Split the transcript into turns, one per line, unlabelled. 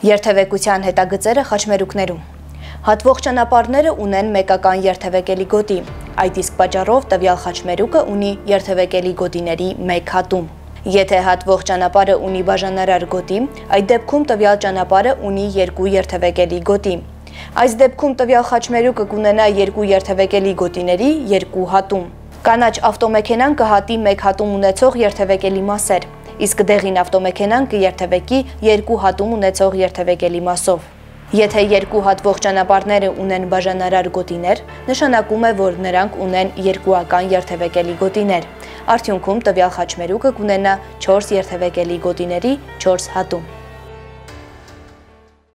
Երթևեկության հետագծերը խաչմերուկներում Հատվող ճանապարհները ունեն մեկական երթևեկելի գոտի։ Այդ իսկ պատճառով տվյալ խաչմերուկը ունի երթևեկելի գոտիների 1 հատում։ Եթե հատվող ճանապարհը ունի բաժանարար գոտի, այդ դեպքում տվյալ ճանապարհը ունի երկու երթևեկելի գոտի։ Այս դեպքում տվյալ խաչմերուկը կունենա երկու երթևեկելի գոտիների երկու հատում։ Կանաչ ավտոմեքենան կհատի 1 հատում ունեցող երթևեկելի մասեր, իսկ դեղին ավտոմեքենան կերթևեկի երկու հատում ունեցող երթևեկելի մասով։ Եթե երկու հատվող ճանապարհները ունեն բաժանարար գոտիներ, նշանակում է, որ նրանք ունեն երկուական երթևեկելի գոտիներ։ Արդյունքում տվյալ խաչմերուկը կունենա 4 երթևեկելի գոտիների 4 հատում։